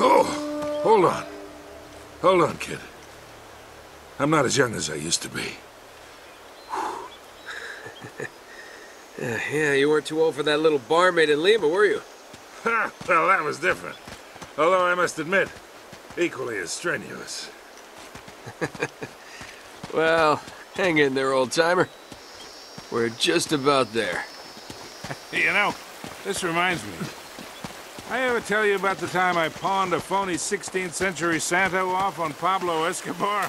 Oh, hold on. Hold on, kid. I'm not as young as I used to be. Uh, yeah, you weren't too old for that little barmaid in Lima, were you? Ha! Well, that was different. Although I must admit, equally as strenuous. Well, hang in there, old-timer. We're just about there. You know, this reminds me. I ever tell you about the time I pawned a phony 16th century Santo off on Pablo Escobar?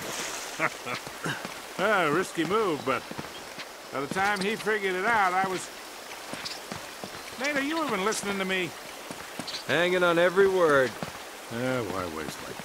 a risky move, but by the time he figured it out, I was... Nate, are you even listening to me? Hanging on every word. Eh, why waste my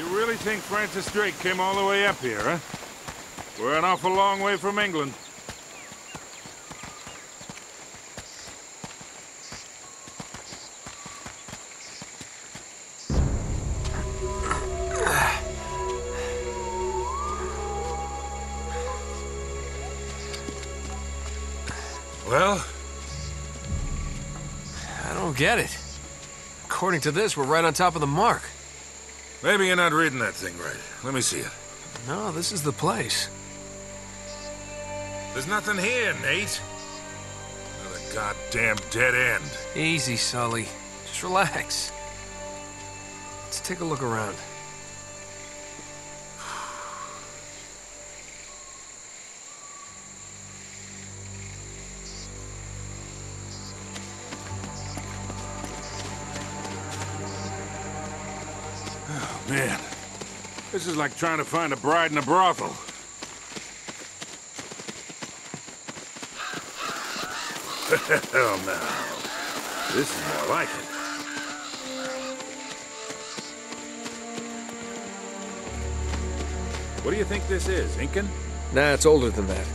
You really think Francis Drake came all the way up here, huh? We're an awful long way from England. Well, I don't get it. According to this, we're right on top of the mark. Maybe you're not reading that thing right. Let me see it. No, this is the place. There's nothing here, Nate. Another goddamn dead end. Easy, Sully. Just relax. Let's take a look around. Man, this is like trying to find a bride in a brothel. Oh, Hell no. This is more like it. What do you think this is, Incan? Nah, it's older than that.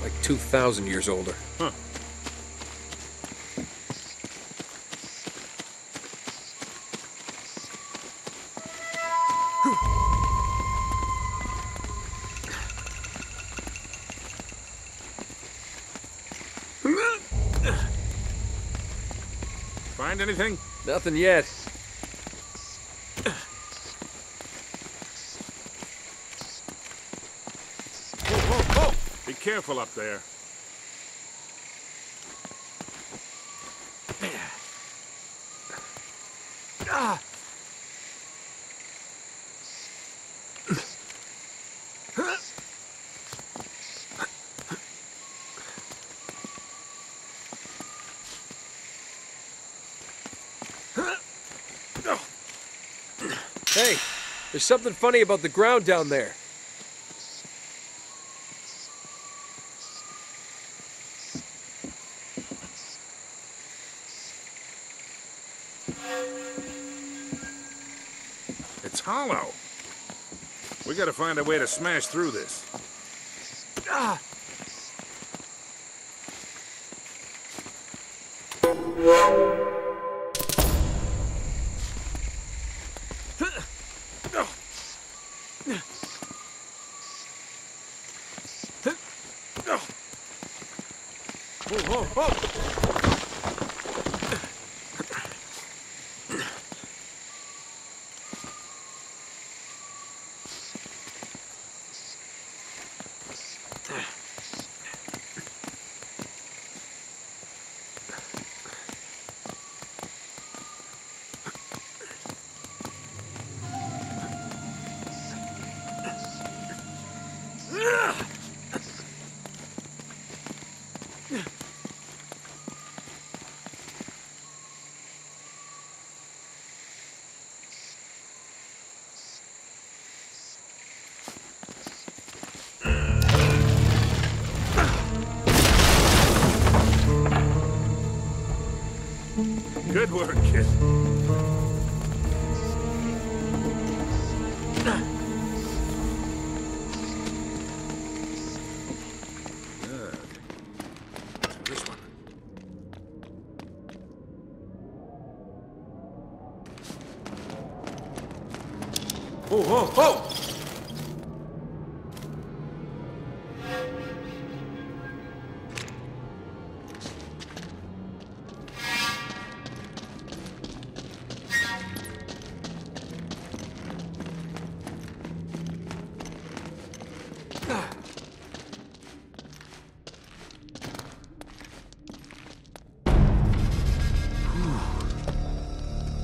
Like 2,000 years older. Anything? Nothing yet. Whoa, whoa, whoa! Be careful up there. Ah! Hey, there's something funny about the ground down there. It's hollow. We gotta find a way to smash through this. Ah! Whoa, whoa, Good work, kid. Oh, oh, oh!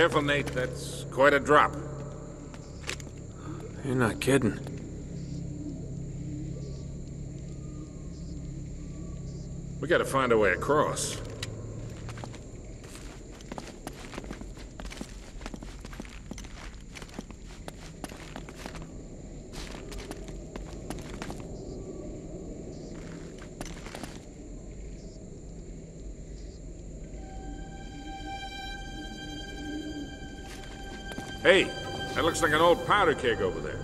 Careful, Nate. That's quite a drop. You're not kidding. We gotta find a way across. Hey, that looks like an old powder keg over there.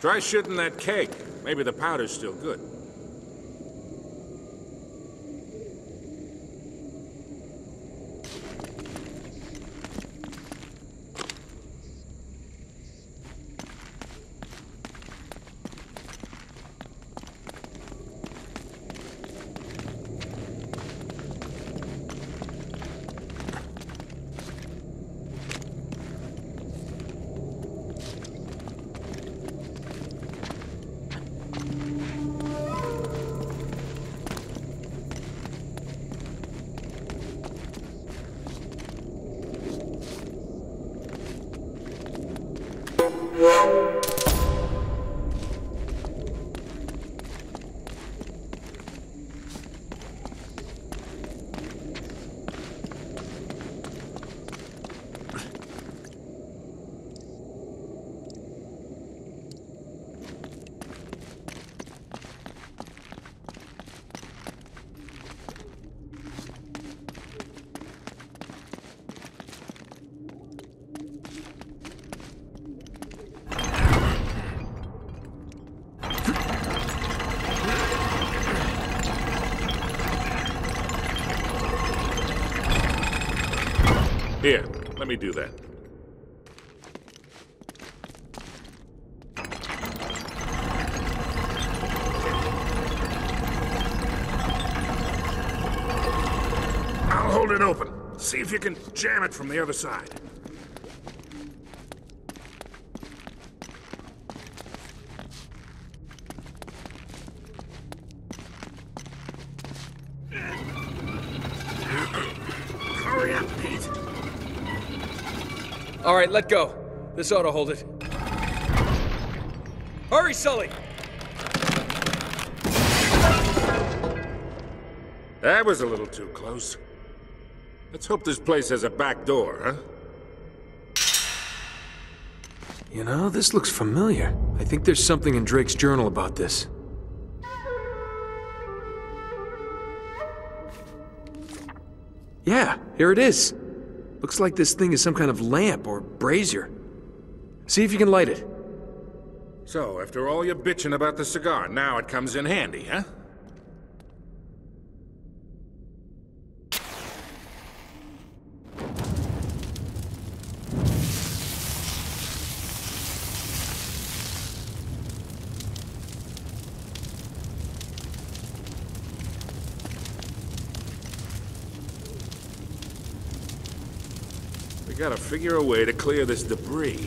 Try shooting that keg. Maybe the powder's still good. Whoa. Jam it from the other side. Hurry up, Pete. All right, let go. This ought to hold it. Hurry, Sully! That was a little too close. Let's hope this place has a back door, huh? You know, this looks familiar. I think there's something in Drake's journal about this. Yeah, here it is. Looks like this thing is some kind of lamp or brazier. See if you can light it. So, after all your bitching about the cigar, now it comes in handy, huh? We gotta figure a way to clear this debris.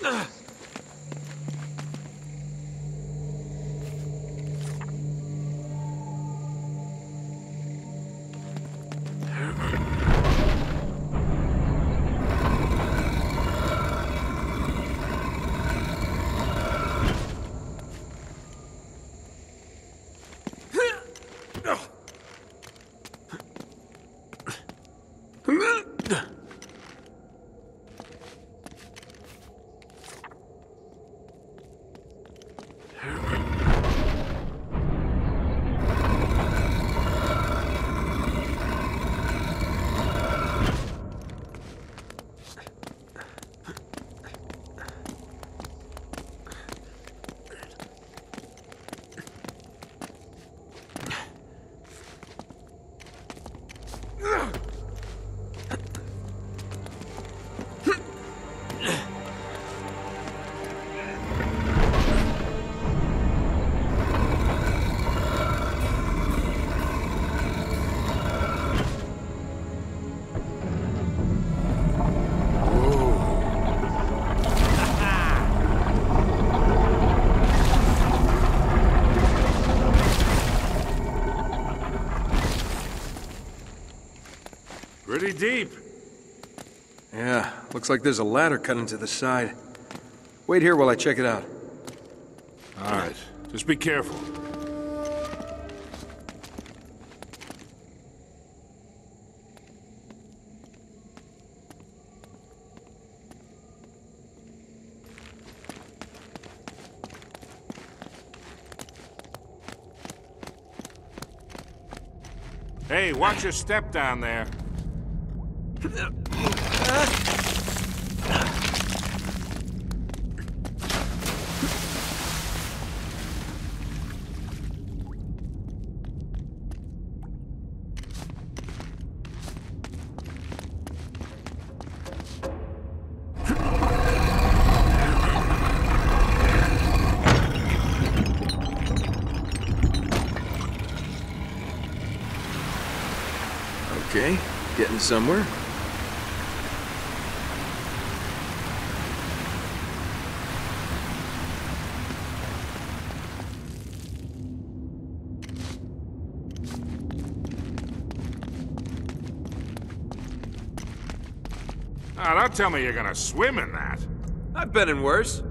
Pretty deep. Yeah, looks like there's a ladder cut into the side. Wait here while I check it out. All right, just be careful. Hey, watch your step down there. Okay, getting somewhere. Ah, don't tell me you're gonna swim in that. I've been in worse.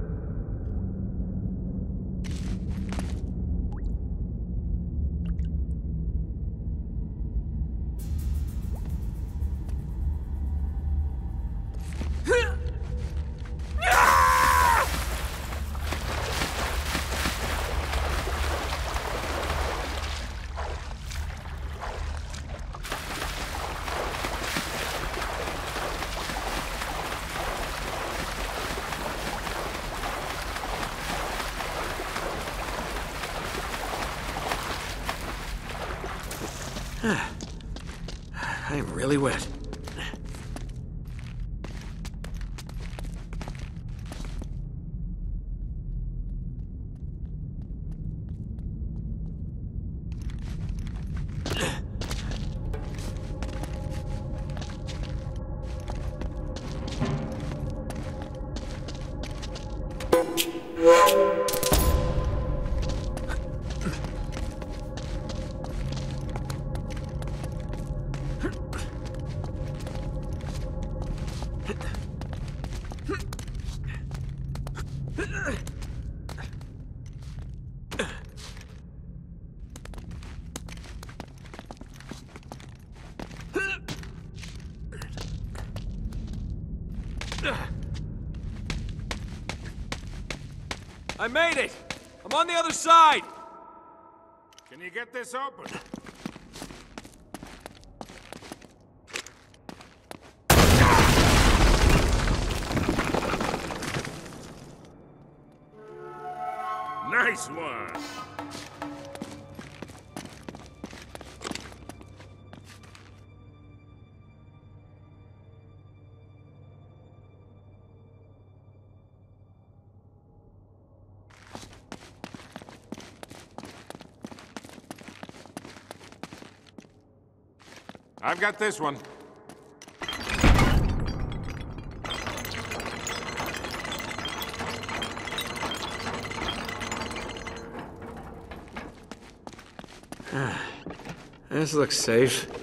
Really wet. I made it! I'm on the other side! Can you get this open? Nice one! I've got this one. this looks safe.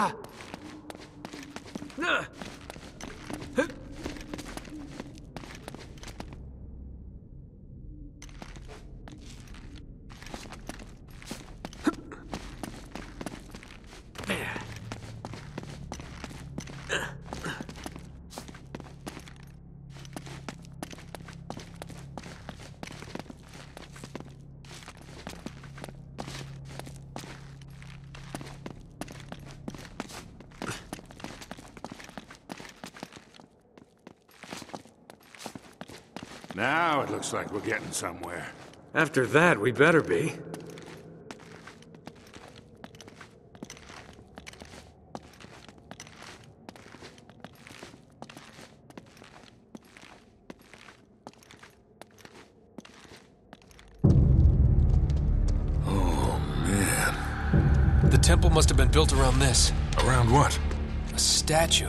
«Да!» Now it looks like we're getting somewhere. After that, we better be. Oh, the temple must have been built around this. Around what? A statue.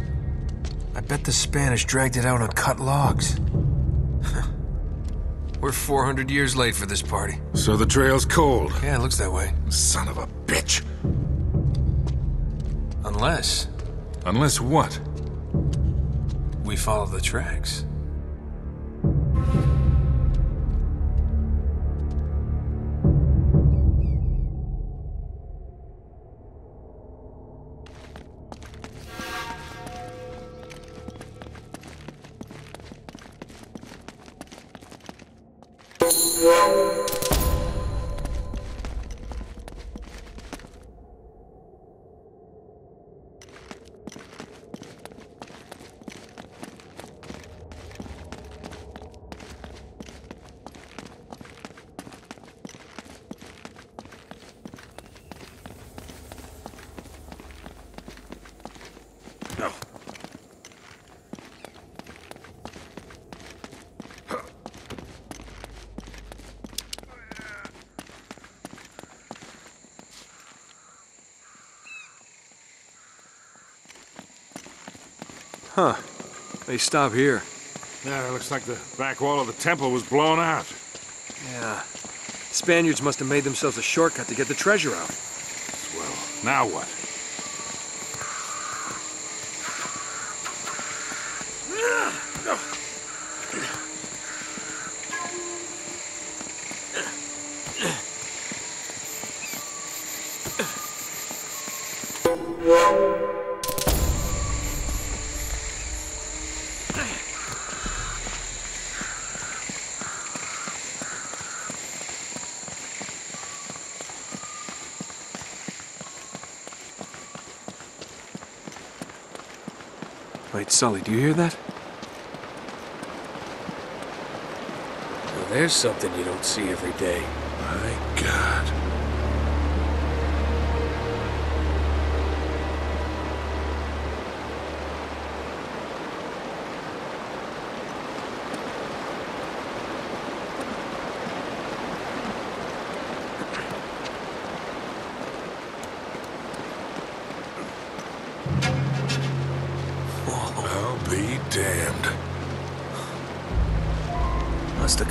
I bet the Spanish dragged it out on cut logs. We're 400 years late for this party. So the trail's cold. Yeah, it looks that way. Son of a bitch. Unless Unless what? we follow the tracks. They stop here. Yeah, it looks like the back wall of the temple was blown out. Yeah. Spaniards must have made themselves a shortcut to get the treasure out. Well, now what? Sully, do you hear that? Well, there's something you don't see every day. My God.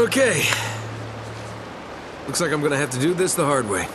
Okay. Looks like I'm gonna have to do this the hard way.